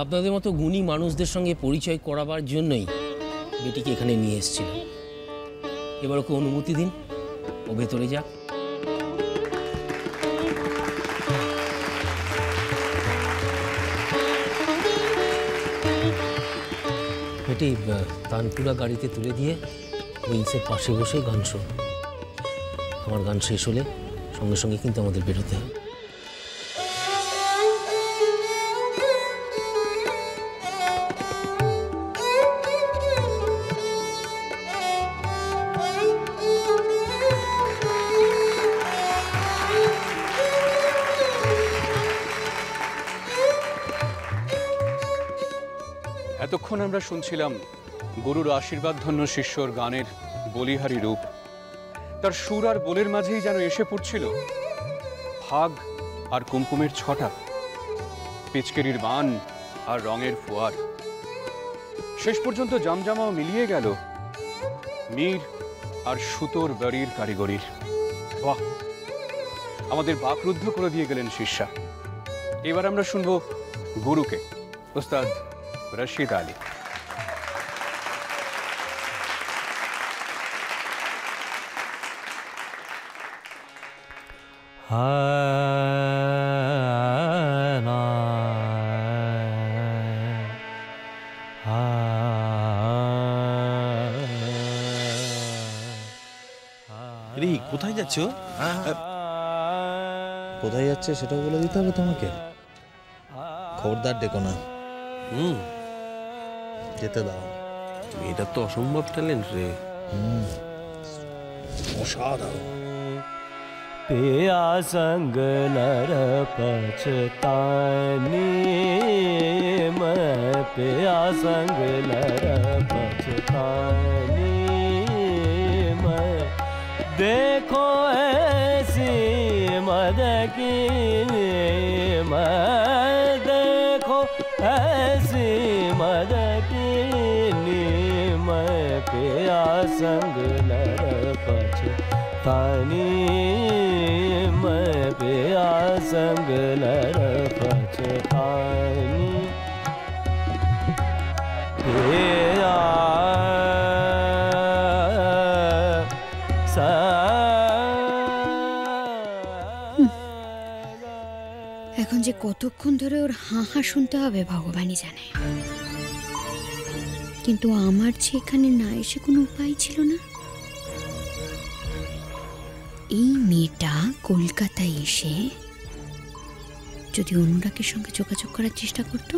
আপনাদের মতো গুণী মানুষদের সঙ্গে পরিচয় করাবার জন্যই বেটিকে এখানে নিয়ে এসেছিলাম। এবার ওকে অনুমতি দিন, ও ভেতরে যাক। বেটি তানপুরা গাড়িতে তুলে দিয়ে উইংসের পাশে বসে গান শোন। আমার গান শেষ হলে সঙ্গে সঙ্গে কিন্তু আমাদের বেরোতে হবে। এতক্ষণ আমরা শুনছিলাম গুরুর আশীর্বাদ ধন্য শিষ্যর গানের বলিহারি রূপ। তার সুর আর বোলের মাঝেই যেন এসে পড়ছিল। ভাগ আর কুমকুমের ছটা, পিচকেরির বান আর রঙের ফোয়ার। শেষ পর্যন্ত জামজামাও মিলিয়ে গেল মীর আর সুতোর বাড়ির কারিগরির। বাহ! আমাদের বাকরুদ্ধ করে দিয়ে গেলেন শিষ্যা। এবার আমরা শুনব গুরুকে, ওস্তাদ রশিদ আলী। রে কোথায় যাচ্ছ? কোথায় যাচ্ছে সেটাও বলে দিতে হবে তোমাকে। খবরদার ডেকো না। হুম। যেতে দাও। এটা তো অসম্ভব ট্যালেন্ট রে। অসাধারণ। पिया संग नर पछतानी। मैं पिया संग नर पछतानी। मैं देखो ऐसी मद की मैं देखो ऐसी मद की मैं पिया संग नर पछतानी। be azam এখন যে কতক্ষণ ধরে ওর হাঁ হাঁ শুনতে হবে, ভগবানই জানে। কিন্তু আমার যে এখানে না এসে কোনো উপায় ছিল না? এই মেয়েটা কলকাতায় এসে যদি অনুরাগের সঙ্গে যোগাযোগ করার চেষ্টা করতো?